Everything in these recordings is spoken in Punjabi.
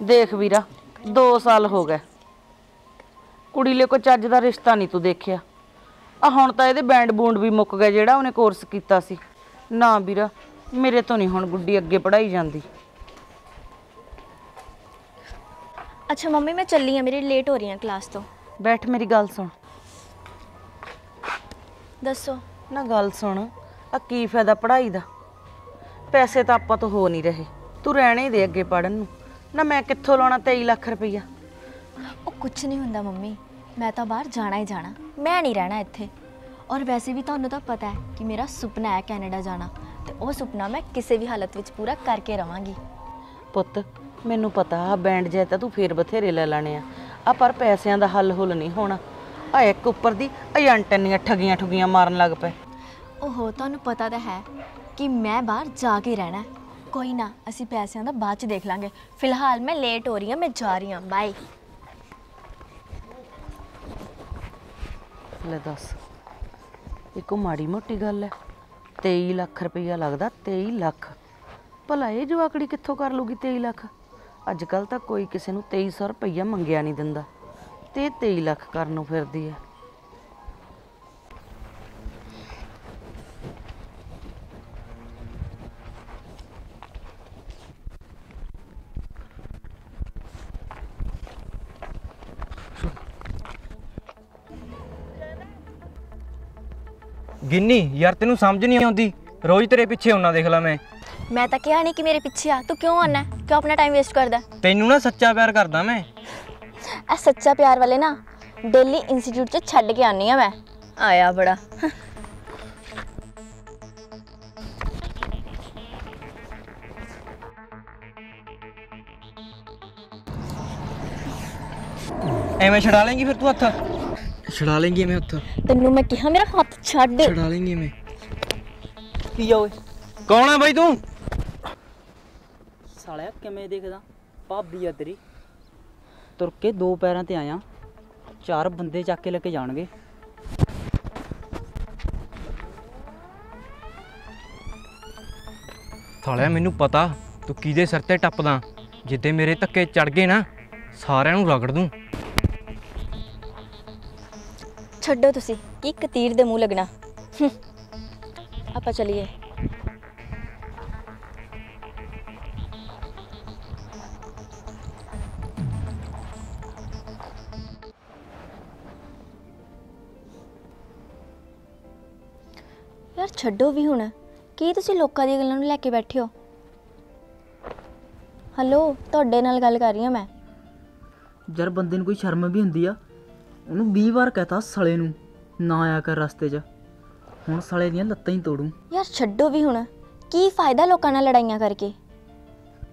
ਦੇਖ ਵੀਰਾ 2 ਸਾਲ ਹੋ ਗਏ। ਕੁੜੀ ਲਈ ਕੋਈ ਚੱਜ ਦਾ ਰਿਸ਼ਤਾ ਨਹੀਂ ਤੂੰ ਦੇਖਿਆ। ਆ ਹੁਣ ਤਾਂ ਇਹਦੇ ਬੈਂਡ ਬੂੰਡ ਵੀ ਮੁੱਕ ਗਏ ਜਿਹੜਾ ਉਹਨੇ ਕੋਰਸ ਕੀਤਾ ਸੀ। ਨਾ ਵੀਰਾ ਮੇਰੇ ਤੋਂ ਨਹੀਂ ਹੁਣ ਗੁੱਡੀ ਅੱਗੇ ਪੜਾਈ ਜਾਂਦੀ। ਅੱਛਾ ਮੰਮੀ ਮੈਂ ਚੱਲੀ ਆ ਮੇਰੀ ਲੇਟ ਹੋ ਰਹੀ ਆ ਕਲਾਸ ਤੋਂ। ਬੈਠ ਮੇਰੀ ਗੱਲ ਸੁਣ। ਦੱਸੋ। ਨਾ ਗੱਲ ਸੁਣ ਆ ਕੀ ਫਾਇਦਾ ਪੜ੍ਹਾਈ ਦਾ? ਪੈਸੇ ਤਾਂ ਆਪਾਂ ਤੋਂ ਹੋ ਨਹੀਂ ਰਹੇ। ਤੂੰ ਰਹਿਣੇ ਦੇ ਅੱਗੇ ਪੜਨ ਨੂੰ। ਨਾ ਮੈਂ ਕਿੱਥੋਂ ਲਾਉਣਾ 23 ਲੱਖ ਰੁਪਈਆ? ਉਹ ਕੁਝ ਨਹੀਂ ਹੁੰਦਾ ਮੰਮੀ। ਮੈਂ ਤਾਂ ਬਾਹਰ ਜਾਣਾ ਹੀ ਜਾਣਾ। ਮੈਂ ਨਹੀਂ ਰਹਿਣਾ ਇੱਥੇ। ਔਰ ਵੈਸੇ ਵੀ ਤੁਹਾਨੂੰ ਤਾਂ ਪਤਾ ਹੈ ਕਿ ਮੇਰਾ ਸੁਪਨਾ ਹੈ ਕੈਨੇਡਾ ਜਾਣਾ। ਤੇ ਉਹ ਸੁਪਨਾ ਮੈਂ ਕਿਸੇ ਵੀ ਹਾਲਤ ਵਿੱਚ ਪੂਰਾ ਕਰਕੇ ਰਵਾਂਗੀ। ਪੁੱਤ ਮੈਨੂੰ ਪਤਾ ਆ ਬੈਂਡ ਜੇ ਤਾਂ ਤੂੰ ਫੇਰ ਬਥੇਰੇ ਲੈ ਲੈਣੇ ਆ। ਆ ਪਰ ਪੈਸਿਆਂ ਦਾ ਹੱਲ ਹੁੱਲ ਨਹੀਂ ਹੋਣਾ। ਆ ਇੱਕ ਉੱਪਰ ਦੀ ਏਜੰਟ ਇੰਨੀਆਂ ਠਗੀਆਂ ਠੁਗੀਆਂ ਮਾਰਨ ਲੱਗ ਪਏ। ਓਹੋ ਤੁਹਾਨੂੰ ਪਤਾ ਤਾਂ ਹੈ ਕਿ ਮੈਂ ਬਾਹਰ ਜਾ ਕੇ ਰਹਿਣਾ ਹੈ। ਕੋਈ ਨਾ, ਅਸੀਂ ਪੈਸਿਆਂ ਦਾ ਬਾਅਦ ਚ ਦੇਖ ਲਾਂਗੇ। ਫਿਲਹਾਲ ਮੈਂ ਲੇਟ ਹੋ ਰਹੀ ਹਾਂ, ਮੈਂ ਜਾ ਰਹੀ ਹਾਂ। ਬਾਏ ਲੈ ਦੱਸ, ਇੱਕੋ ਮਾੜੀ ਮੋਟੀ ਗੱਲ ਹੈ। 23 ਲੱਖ ਰੁਪਈਆ ਲੱਗਦਾ 23 ਲੱਖ। ਭਲਾ ਇਹ ਜਵਾਕੜੀ ਕਿੱਥੋਂ ਕਰ ਲੂਗੀ 23 ਲੱਖ? ਅੱਜ ਕੱਲ ਤਾਂ ਕੋਈ ਕਿਸੇ ਨੂੰ 2300 ਰੁਪਈਆ ਮੰਗਿਆ ਨਹੀਂ ਦਿੰਦਾ। ਤੇ 23 ਲੱਖ ਕਰਨ ਨੂੰ ਫਿਰਦੀ ਹੈ। ਗਿੰਨੀ ਯਾਰ ਤੈਨੂੰ ਸਮਝ ਨਹੀਂ ਆਉਂਦੀ। ਰੋਜ਼ ਤੇਰੇ ਪਿੱਛੇ ਹੁੰਨਾ ਦੇਖ ਲਾ ਮੈਂ। ਮੈਂ ਤਾਂ ਕਿਹਾ ਨਹੀਂ ਕਿ ਮੇਰੇ ਪਿੱਛੇ ਆ। ਤੂੰ ਕਿਉਂ ਆਨਾ ਹੈ? ਕਿਉਂ ਆਪਣਾ ਟਾਈਮ ਵੇਸਟ ਕਰਦਾ? ਤੈਨੂੰ ਨਾ ਸੱਚਾ ਪਿਆਰ ਕਰਦਾ ਮੈਂ। ਇਹ ਸੱਚਾ ਪਿਆਰ ਵਾਲੇ ਨਾ ਦਿੱਲੀ ਇੰਸਟੀਚਿਊਟ ਚ ਛੱਡ ਕੇ ਆਨੀ ਆ ਮੈਂ। ਆਇਆ ਬੜਾ। ਐਵੇਂ ਛਡਾ ਲੇਂਗੀ ਫਿਰ ਤੂੰ ਹੱਥ? ਛਡਾ ਲੇਂਗੀ ਐਵੇਂ ਹੱਥ ਤੈਨੂੰ ਮੈਂ ਕਿਹਾ ਮੇਰਾ ਹੱਥ ਛੱਡ। ਛਡਾ ਲੇਂਗੀ ਐਵੇਂ? ਕੀ ਆ ਓਏ? ਕੌਣ ਆ ਬਾਈ ਤੂੰ? ਸਾਲਿਆ ਕਿਵੇਂ ਦੇਖਦਾ? ਭਾਬੀ ਆ ਤੇਰੀ। ਤੁਰ ਕੇ ਦੋ ਪੈਰਾਂ ਤੇ ਆਇਆ। ਚਾਰ ਬੰਦੇ ਚੱਕ ਕੇ ਲੈ ਕੇ ਜਾਣਗੇ। ਸਾਲਿਆ ਮੈਨੂੰ ਪਤਾ ਤੂੰ ਕਿਹਦੇ ਸਿਰ ਤੇ ਟੱਪਦਾ। ਜਿੱਦੇ ਮੇਰੇ ਧੱਕੇ ਚੜ ਗਏ ਨਾ ਸਾਰਿਆਂ ਨੂੰ ਰਗੜ ਦੂੰ। ਛੱਡੋ ਤੁਸੀਂ, ਕਿ ਇੱਕ ਤੀਰ ਦੇ ਮੂੰਹ ਲੱਗਣਾ? ਆਪਾਂ ਚਲੀਏ। ਯਾਰ ਛੱਡੋ ਵੀ ਹੁਣ, ਕੀ ਤੁਸੀਂ ਲੋਕਾਂ ਦੀਆਂ ਗੱਲਾਂ ਨੂੰ ਲੈ ਕੇ ਬੈਠੇ ਹੋ? ਹੈਲੋ ਤੁਹਾਡੇ ਨਾਲ ਗੱਲ ਕਰ ਰਹੀ ਹਾਂ ਮੈਂ। ਯਾਰ ਬੰਦੇ ਨੂੰ ਕੋਈ ਸ਼ਰਮ ਵੀ ਹੁੰਦੀ ਆ? ਉਹਨੂੰ 20 ਵਾਰ ਕਹਤਾ ਸਲੇ ਨੂੰ ਨਾ ਆਇਆ ਕਰ ਰਸਤੇ 'ਚ। ਹੁਣ ਸਲੇ ਦੀਆਂ ਲੱਤਾਂ ਹੀ ਤੋੜੂ। ਯਾਰ ਛੱਡੋ ਵੀ ਹੁਣ ਕੀ ਫਾਇਦਾ ਲੋਕਾਂ ਨਾਲ ਲੜਾਈਆਂ ਕਰਕੇ?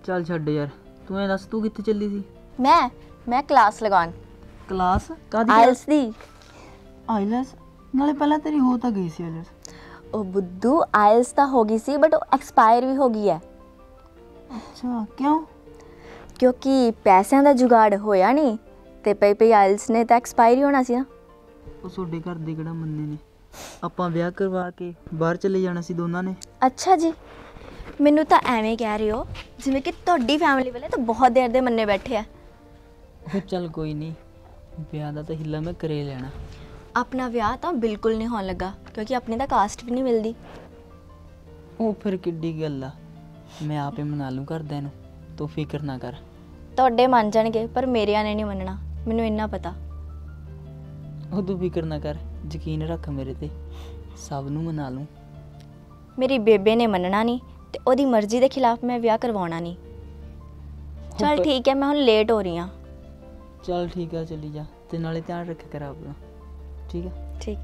ਚੱਲ ਛੱਡ ਯਾਰ ਤੂੰ ਐ ਦੱਸ ਤੂੰ ਕਿੱਥੇ ਚੱਲੀ ਸੀ? ਮੈਂ ਮੈਂ ਕਲਾਸ ਲਗਾਉਣ। ਕਲਾਸ? ਕਾਦੀ ਆਇਲਸ ਦੀ। ਆਈਲੈਸ ਨਾਲੇ ਪਹਿਲਾਂ ਤੇਰੀ ਹੋ ਤਾਂ ਗਈ ਸੀ ਆਈਲੈਸ ਉਹ ਬੁੱਧੂ ਆਇਲਸ ਤਾਂ ਹੋ ਗਈ ਸੀ ਬਟ ਉਹ ਐਕਸਪਾਇਰ ਵੀ ਹੋ ਗਈ ਹੈ। ਅੱਛਾ ਕਿਉਂ? ਕਿਉਂਕਿ ਪੈਸਿਆਂ ਦਾ ਜੁਗਾੜ ਹੋਇਆ ਨਹੀਂ ਤੇ ਪਈ ਪਈ ਆਇਲਸ ਨੇ ਤਾਂ ਐਕਸਪਾਇਰ ਹੀ ਹੋਣਾ ਸੀ ਨਾ। ਉਹ ਤੁਹਾਡੇ ਘਰ ਦੇ ਕਿਹੜਾ ਮੰਨੇ ਨੇ? ਆਪਾਂ ਵਿਆਹ ਕਰਵਾ ਕੇ ਬਾਹਰ ਚਲੇ ਜਾਣਾ ਸੀ ਦੋਨਾਂ ਨੇ। ਅੱਛਾ ਜੀ। ਮੈਨੂੰ ਤਾਂ ਐਵੇਂ ਕਹਿ ਰਹੇ ਹੋ ਜਿਵੇਂ ਕਿ ਤੁਹਾਡੀ ਫੈਮਿਲੀ ਵਾਲੇ ਤਾਂ ਬਹੁਤ ਦੇਰ ਦੇ ਮੰਨੇ ਬੈਠੇ ਆ। ਉਹ ਚੱਲ ਕੋਈ ਨਹੀਂ ਵਿਆਹ ਦਾ ਤਾਂ ਹਿੱਲਾ ਮੈਂ ਕਰੇ ਲੈਣਾ। ਆਪਣਾ ਵਿਆਹ ਤਾਂ ਬਿਲਕੁਲ ਨਹੀਂ ਹੋਣ ਲੱਗਾ ਕਿਉਂਕਿ ਆਪਣੀ ਤਾਂ ਕਾਸਟ ਵੀ ਨਹੀਂ ਮਿਲਦੀ। ਉਹ ਫਿਰ ਕਿੱਡੀ ਗੱਲ ਆ। ਮੈਂ ਆਪੇ ਮਨਾ ਲੂੰ ਘਰਦਿਆਂ ਨੂੰ ਤੂੰ ਫਿਕਰ ਨਾ ਕਰ। ਤੁਹਾਡੇ ਮੰਨ ਜਾਣਗੇ ਪਰ ਮੇਰਿਆਂ ਨੇ ਨਹੀਂ ਮੰਨਣਾ। ਮੈਨੂੰ ਇੰਨਾ ਪਤਾ। ਉਹ ਤੂੰ ਫਿਕਰ ਨਾ ਕਰ ਯਕੀਨ ਰੱਖ ਮੇਰੇ ਤੇ। ਸਭ ਨੂੰ ਮਨਾ ਲੂੰ। ਮੇਰੀ ਬੇਬੇ ਨੇ ਮੰਨਣਾ ਨਹੀਂ ਤੇ ਉਹਦੀ ਮਰਜ਼ੀ ਦੇ ਖਿਲਾਫ ਮੈਂ ਵਿਆਹ ਕਰਵਾਉਣਾ ਨਹੀਂ। ਚਲ ਠੀਕ ਹੈ ਮੈਂ ਹੁਣ ਲੇਟ ਹੋ ਰਹੀ ਹਾਂ। ਚੱਲ ਠੀਕ ਆ ਚਲੀ ਜਾ ਤੇ ਨਾਲੇ ਧਿਆਨ ਰੱਖ ਕਰ ਆਪਣਾ। ਠੀਕ ਆ? ਠੀਕ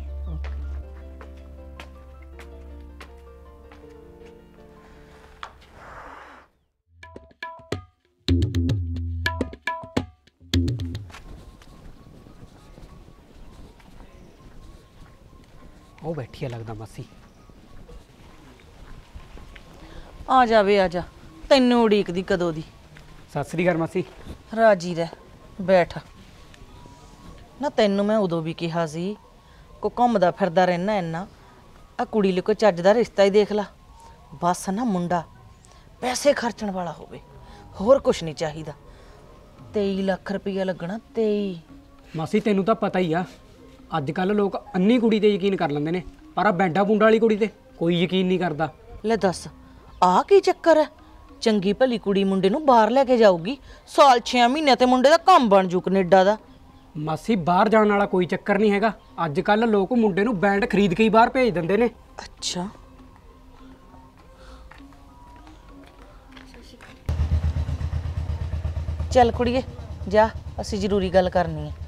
ਉਹ ਬੈਠੀ ਆ ਲੱਗਦਾ ਮਾਸੀ। ਆ ਜਾਵੇ ਆ ਜਾ। ਤੈਨੂੰ ਉਡੀਕਦੀ ਕਦੋਂ ਦੀ? ਸਤਿ ਸ੍ਰੀ ਅਕਾਲ ਮਾਸੀ। ਰਾਜੀ ਰਹਿ ਬੈਠ। ਨਾ ਤੈਨੂੰ ਮੈਂ ਉਦੋਂ ਵੀ ਕਿਹਾ ਸੀ ਕੋ ਘੁੰਮਦਾ ਫਿਰਦਾ ਰਹਿਣਾ ਇੰਨਾ। ਆ ਕੁੜੀ ਲਈ ਕੋਈ ਚੱਜ ਦਾ ਰਿਸ਼ਤਾ ਹੀ ਦੇਖ ਲਾ। ਬਸ ਨਾ ਮੁੰਡਾ ਪੈਸੇ ਖਰਚਣ ਵਾਲਾ ਹੋਵੇ ਹੋਰ ਕੁਝ ਨਹੀਂ ਚਾਹੀਦਾ। 23 ਲੱਖ ਰੁਪਈਆ ਲੱਗਣਾ 23 ਮਾਸੀ ਤੈਨੂੰ ਤਾਂ ਪਤਾ ਹੀ ਆ ਅੱਜ ਕੱਲ ਲੋਕ ਅੰਨੀ ਕੁੜੀ ਤੇ ਯਕੀਨ ਕਰ ਲੈਂਦੇ ਨੇ ਪਰ ਆ ਬੈਂਡਾ ਬੁੰਡਾ ਵਾਲੀ ਕੁੜੀ ਤੇ ਕੋਈ ਯਕੀਨ ਨਹੀਂ ਕਰਦਾ। ਲੈ ਦੱਸ ਆਹ ਕੀ ਚੱਕਰ ਹੈ? ਚੰਗੀ ਭਲੀ ਕੁੜੀ ਮੁੰਡੇ ਨੂੰ ਬਾਹਰ ਲੈ ਕੇ ਜਾਊਗੀ ਸਾਲ 6 ਮਹੀਨੇ ਤੇ ਮੁੰਡੇ ਦਾ ਕੰਮ ਬਣ ਜੂ ਕੈਨੇਡਾ ਦਾ। ਮਾਸੀ ਬਾਹਰ ਜਾਣ ਵਾਲਾ ਕੋਈ ਚੱਕਰ ਨਹੀਂ ਹੈਗਾ। ਅੱਜ ਕੱਲ ਲੋਕ ਮੁੰਡੇ ਨੂੰ ਬੈਂਡ ਖਰੀਦ ਕੇ ਹੀ ਬਾਹਰ ਭੇਜ ਦਿੰਦੇ ਨੇ। ਅੱਛਾ। ਚੱਲ ਕੁੜੀਏ ਜਾ ਅਸੀਂ ਜ਼ਰੂਰੀ ਗੱਲ ਕਰਨੀ ਹੈ।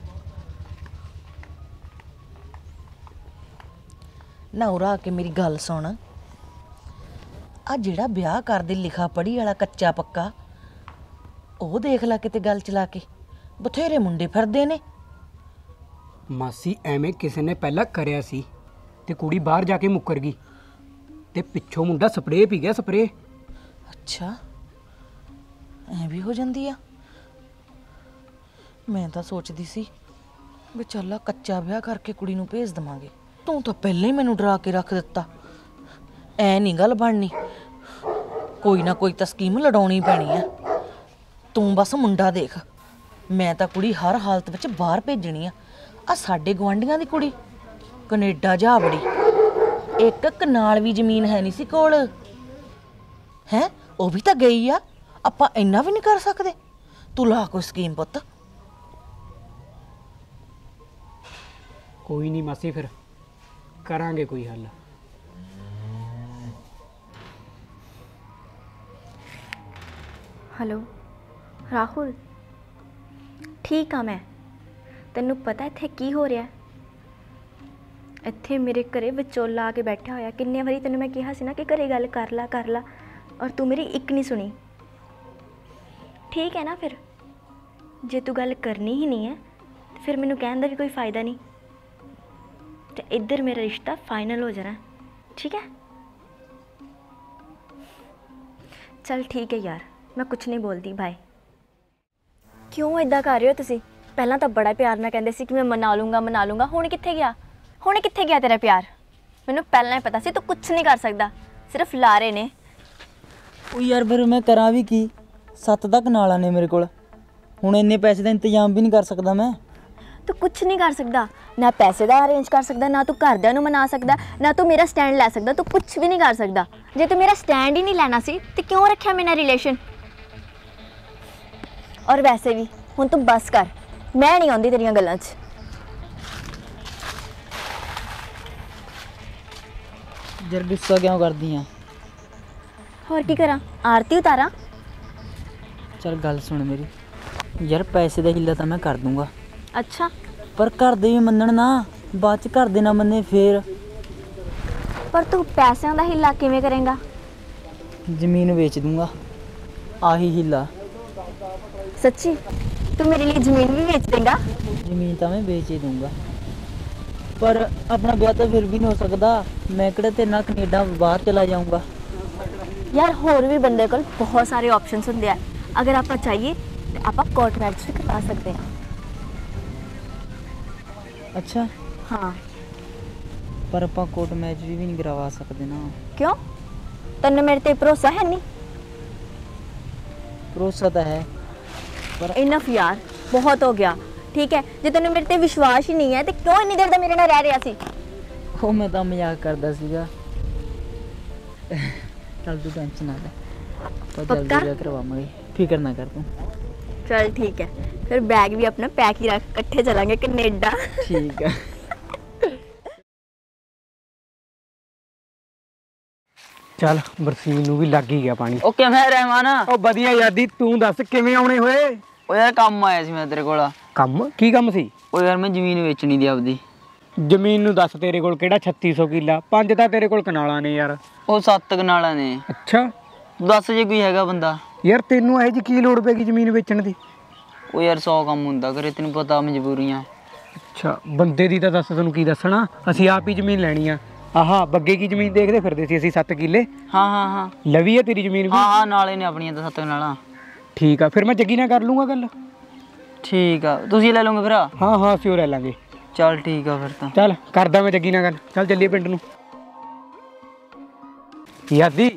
ਨਾ ਉਰਾ ਆ ਕੇ ਮੇਰੀ ਗੱਲ ਸੁਣ। ਆ ਜਿਹੜਾ ਵਿਆਹ ਕਰਦੇ ਲਿਖਾ ਪੜੀ ਵਾਲਾ ਕੱਚਾ ਪੱਕਾ ਉਹ ਦੇਖ ਲੈ ਕਿਤੇ ਗੱਲ ਚਲਾ ਕੇ। ਬਥੇਰੇ ਮੁੰਡੇ ਫਿਰਦੇ ਨੇ। ਮਾਸੀ ਐਵੇਂ ਕਿਸੇ ਨੇ ਪਹਿਲਾਂ ਕਰਿਆ ਸੀ ਤੇ ਕੁੜੀ ਬਾਹਰ ਜਾ ਕੇ ਮੁੱਕਰ ਗਈ ਤੇ ਪਿੱਛੋਂ ਮੁੰਡਾ ਸਪਰੇਅ ਪੀ ਗਿਆ ਸਪਰੇਅ। ਅੱਛਾ ਐ ਵੀ ਹੋ ਜਾਂਦੀ ਆ। ਮੈਂ ਤਾਂ ਸੋਚਦੀ ਸੀ ਵੀ ਚੱਲ ਕੱਚਾ ਵਿਆਹ ਕਰਕੇ ਕੁੜੀ ਨੂੰ ਭੇਜ ਦਵਾਂਗੇ। ਤੂੰ ਤਾਂ ਪਹਿਲਾਂ ਹੀ ਮੈਨੂੰ ਡਰਾ ਕੇ ਰੱਖ ਦਿੱਤਾ। ਐ ਨਹੀਂ ਗੱਲ ਬਣਨੀ। ਕੋਈ ਨਾ ਕੋਈ ਤਾਂ ਸਕੀਮ ਲੜਾਉਣੀ ਪੈਣੀ ਆ। ਤੂੰ ਬਸ ਮੁੰਡਾ ਦੇਖ। ਮੈਂ ਤਾਂ ਕੁੜੀ ਹਰ ਹਾਲਤ ਵਿੱਚ ਬਾਹਰ ਭੇਜਣੀ ਆ। ਆ ਸਾਡੇ ਗਵਾਂਢੀਆਂ ਦੀ ਕੁੜੀ। ਕੈਨੇਡਾ ਜਾ ਵੜੀ। ਇੱਕ ਕਨਾਲ ਵੀ ਜ਼ਮੀਨ ਹੈ ਨਹੀਂ ਸੀ ਕੋਲ। ਹੈ? ਉਹ ਵੀ ਤਾਂ ਗਈ ਆ। ਆਪਾਂ ਇੰਨਾ ਵੀ ਨਹੀਂ ਕਰ ਸਕਦੇ। ਤੂੰ ਲਾ ਕੋਈ ਸਕੀਮ ਪੁੱਤ। ਕੋਈ ਨਹੀਂ ਮਾਸੀ ਫਿਰ। ਕਰਾਂਗੇ ਕੋਈ ਹੱਲ। ਹੈਲੋ ਰਾਹੁਲ। ਠੀਕ ਆ ਮੈਂ। ਤੈਨੂੰ ਪਤਾ ਇੱਥੇ ਕੀ ਹੋ ਰਿਹਾ? ਇੱਥੇ ਮੇਰੇ ਘਰੇ ਵਿਚੋਲਾ ਆ ਕੇ ਬੈਠਾ ਹੋਇਆ। ਕਿੰਨੇ ਵਾਰੀ ਤੈਨੂੰ ਮੈਂ ਕਿਹਾ ਸੀ ਨਾ ਕਿ ਘਰੇ ਗੱਲ ਕਰ ਲਾ ਕਰ ਲਾ, ਔਰ ਤੂੰ ਮੇਰੀ ਇੱਕ ਨਹੀਂ ਸੁਣੀ। ਠੀਕ ਹੈ ਨਾ ਫਿਰ? ਜੇ ਤੂੰ ਗੱਲ ਕਰਨੀ ਹੀ ਨਹੀਂ ਹੈ ਫਿਰ ਮੈਨੂੰ ਕਹਿਣ ਦਾ ਵੀ ਕੋਈ ਫਾਇਦਾ ਨਹੀਂ। ਤੇ ਇੱਧਰ ਮੇਰਾ ਰਿਸ਼ਤਾ ਫਾਈਨਲ ਹੋ ਜਾਣਾ। ਠੀਕ ਹੈ? ਚਲ ਠੀਕ ਹੈ ਯਾਰ, ਮੈਂ ਕੁਝ ਨਹੀਂ ਬੋਲਦੀ ਭਾਈ ਕਿਉਂ ਇਦਾਂ ਕਰ ਰਹੇ ਹੋ ਤੁਸੀਂ? ਪਹਿਲਾਂ ਤਾਂ ਬੜਾ ਪਿਆਰ ਨਾਲ ਕਹਿੰਦੇ ਸੀ ਕਿ ਮੈਂ ਮਨਾ ਲੂੰਗਾ ਮਨਾ ਲੂੰਗਾ। ਹੁਣ ਕਿੱਥੇ ਗਿਆ? ਹੁਣ ਕਿੱਥੇ ਗਿਆ ਤੇਰਾ ਪਿਆਰ? ਮੈਨੂੰ ਪਹਿਲਾਂ ਹੀ ਪਤਾ ਸੀ, ਤੂੰ ਕੁਝ ਨਹੀਂ ਕਰ ਸਕਦਾ। ਸਿਰਫ ਲਾਰੇ ਨੇ। ਉਹ ਯਾਰ ਫਿਰ ਮੈਂ ਕਰਾਂ ਵੀ ਕੀ? ਸੱਤ ਤੱਕ ਨਾਲਾਂ ਨੇ ਮੇਰੇ ਕੋਲ। ਹੁਣ ਇੰਨੇ ਪੈਸੇ ਦਾ ਇੰਤਜ਼ਾਮ ਵੀ ਨਹੀਂ ਕਰ ਸਕਦਾ ਮੈਂ। ਤੂੰ ਕੁਝ ਨਹੀਂ ਕਰ ਸਕਦਾ। ਨਾ ਪੈਸੇ ਦਾ ਅਰੇਂਜ ਕਰ ਸਕਦਾ ਨਾ ਤੂੰ ਘਰਦਿਆਂ ਨੂੰ ਮਨਾ ਸਕਦਾ ਨਾ ਤੂੰ ਮੇਰਾ ਸਟੈਂਡ ਲੈ ਸਕਦਾ ਤੂੰ ਕੁਝ ਵੀ ਨਹੀਂ ਕਰ ਸਕਦਾ। ਜੇ ਤੂੰ ਮੇਰਾ ਸਟੈਂਡ ਹੀ ਨਹੀਂ ਲੈਣਾ ਸੀ ਤੇ ਕਿਉਂ ਰੱਖਿਆ ਮੇਰਾ ਰਿਲੇਸ਼ਨ ਔਰ ਵੈਸੇ ਵੀ ਹੁਣ ਤੂੰ ਬਸ ਕਰ। ਮੈਂ ਨਹੀਂ ਆਉਂਦੀ ਤੇਰੀਆਂ ਗੱਲਾਂ 'ਚ। ਯਾਰ ਗੁੱਸਾ ਕਿਉਂ ਕਰਦੀ ਆ? ਹੋਰ ਕੀ ਕਰਾਂ? ਆਰਤੀ ਉਤਾਰਾਂ? ਚਲ ਗੱਲ ਸੁਣ ਮੇਰੀ। ਯਾਰ ਪੈਸੇ ਦਾ ਹਿੱਲਾ ਤਾਂ ਮੈਂ ਕਰ ਦੂੰਗਾ। ਅੱਛਾ। ਪਰ ਘਰ ਦੇ ਵੀ ਮੰਨਣ ਨਾ ਬਾਅਦ ਚ ਘਰ ਦੇ ਨਾ ਮੰਨੇ ਫੇਰ। ਪਰ ਤੂੰ ਪੈਸਿਆਂ ਦਾ ਹਿੱਲਾ ਕਿਵੇਂ ਕਰੇਂਗਾ? ਜ਼ਮੀਨ ਵੇਚ ਦੂੰਗਾ। ਆਹੀ ਹਿੱਲਾ। ਸੱਚੀ? ਤੂੰ ਮੇਰੇ ਲਈ ਜ਼ਮੀਨ ਵੀ ਵੇਚ ਦੇਂਗਾ? ਜ਼ਮੀਨ ਤਾਂ ਮੈਂ ਵੇਚ ਹੀ ਦੂੰਗਾ। ਪਰ ਆਪਣਾ ਵਿਆਹ ਤਾਂ ਫਿਰ ਵੀ ਨਹੀਂ ਹੋ ਸਕਦਾ। ਮੈਂ ਕਿਹੜਾ ਤੇਰੇ ਨਾਲ ਕੈਨੇਡਾ ਬਾਹਰ ਚਲਾ ਜਾਊਂਗਾ। ਯਾਰ ਹੋਰ ਵੀ ਬੰਦੇ ਕੋਲ ਬਹੁਤ ਸਾਰੇ ਆਪਸ਼ਨਸ ਹੁੰਦੇ ਆ। ਅਗਰ ਆਪਾਂ ਚਾਹੀਏ ਤੇ ਆਪਾਂ ਕੋਰਟ ਮੈਰਿਜ ਵੀ ਕਰਵਾ ਸਕਦੇ ਹਾਂ ਅੱਛਾ। ਹਾਂ। ਪਰ ਆਪਾਂ ਕੋਰਟ ਮੈਚ ਵੀ ਨਹੀਂ ਕਰਵਾ ਸਕਦੇ ਨਾ। ਕਿਉਂ? ਤੈਨੂੰ ਮੇਰੇ ਤੇ ਭਰੋਸਾ ਹੈ ਨਹੀਂ? ਭਰੋਸਾ ਤਾਂ ਹੈ। ਪਰ ਇਨਫ ਯਾਰ। ਬਹੁਤ ਹੋ ਗਿਆ। ਠੀਕ ਹੈ। ਜੇ ਤੈਨੂੰ ਮੇਰੇ ਤੇ ਵਿਸ਼ਵਾਸ ਹੀ ਨਹੀਂ ਹੈ ਤੇ ਕਿਉਂ ਇੰਨੀ ਦੇਰ ਦਾ ਮੇਰੇ ਨਾਲ ਰਹਿ ਰਿਹਾ ਸੀ? ਉਹ ਮੈਂ ਤਾਂ ਮਜ਼ਾਕ ਕਰਦਾ ਸੀਗਾ। ਚੱਲ ਤੂੰ ਟੈਨਸ਼ਨ ਨਾ ਲੈ। ਪੱਕਾ? ਜਲਦੀ ਕਰਵਾਵਾਂਗੇ। ਫਿਕਰ ਨਾ ਕਰ ਤੂੰ। ਚਲ ਠੀਕ ਹੈ। ਫਿਰ ਬੈਗ ਵੀ ਆਪਣਾ ਪੈਕ ਹੀ ਰੱਖ ਇਕੱਠੇ ਚੱਲਾਂਗੇ ਕੈਨੇਡਾ। ਠੀਕ ਆ। ਚੱਲ ਬਰਸੀਨ ਨੂੰ ਵੀ ਲੱਗ ਹੀ ਗਿਆ ਪਾਣੀ। ਉਹ ਕਿਵੇਂ ਰਹਿਮਾਨ? ਉਹ ਵਧੀਆ ਯਾਦੀ ਤੂੰ ਦੱਸ ਕਿਵੇਂ ਆਉਣੇ ਹੋਏ? ਉਹ ਯਾਰ ਕੰਮ ਆਇਆ ਸੀ ਮੈਂ ਤੇਰੇ ਕੋਲ। ਕੰਮ? ਕੀ ਕੰਮ ਸੀ? ਉਹ ਯਾਰ ਮੈਂ ਜ਼ਮੀਨ ਵੇਚਣੀ ਦੀ ਆਪਦੀ। ਜ਼ਮੀਨ ਨੂੰ ਦੱਸ ਤੇਰੇ ਕੋਲ ਕਿਹੜਾ 3600 ਕਿੱਲਾ? ਪੰਜ ਤਾਂ ਤੇਰੇ ਕੋਲ ਕਨਾਲਾਂ ਨੇ ਯਾਰ। ਉਹ ਸੱਤ ਕਨਾਲਾਂ ਨੇ। ਅੱਛਾ। ਦੱਸ ਜੇ ਕੋਈ ਹੈਗਾ ਬੰਦਾ। ਯਾਰ ਤੈਨੂੰ ਇਹ ਜੀ ਕੀ ਲੋੜ ਪੈਗੀ ਜ਼ਮੀਨ ਵੇਚਣ ਦੀ? ਉਹ ਯਾਰ 100 ਕੰਮ ਹੁੰਦਾ ਕਰੇ ਤੈਨੂੰ ਪਤਾ ਮਜਬੂਰੀਆਂ। ਅੱਛਾ ਬੰਦੇ ਦੀ ਤਾਂ ਦੱਸ ਤੈਨੂੰ ਕੀ ਦੱਸਣਾ? ਅਸੀਂ ਆਪ ਹੀ ਜ਼ਮੀਨ ਲੈਣੀ ਆ। ਆਹਾ ਬੱਗੇ ਕੀ ਜ਼ਮੀਨ ਦੇਖਦੇ ਫਿਰਦੇ ਸੀ ਅਸੀਂ 7 ਕਿੱਲੇ? ਹਾਂ ਹਾਂ ਹਾਂ। ਲਵੀ ਹੈ ਤੇਰੀ ਜ਼ਮੀਨ ਵੀ? ਹਾਂ ਹਾਂ ਨਾਲੇ ਨੇ ਆਪਣੀਆਂ ਤਾਂ ਸੱਤ ਕਨਾਲਾਂ ਠੀਕ ਆ ਫਿਰ ਮੈਂ ਜੱਗੀ ਨਾਲ ਕਰ ਲੂੰਗਾ ਗੱਲ? ਠੀਕ ਆ। ਤੁਸੀਂ ਲੈ ਲਓਗੇ ਫਿਰ ਹਾਂ ਹਾਂ ਅਸੀਂ ਉਹ ਲੈ ਲਾਂਗੇ। ਚੱਲ ਠੀਕ ਆ ਫਿਰ ਤਾਂ। ਚੱਲ ਕਰਦਾ ਮੈਂ ਜੱਗੀ ਨਾਲ ਗੱਲ। ਚੱਲ ਚੱਲੀਏ ਪਿੰਡ ਨੂੰ। ਯਾਦੀ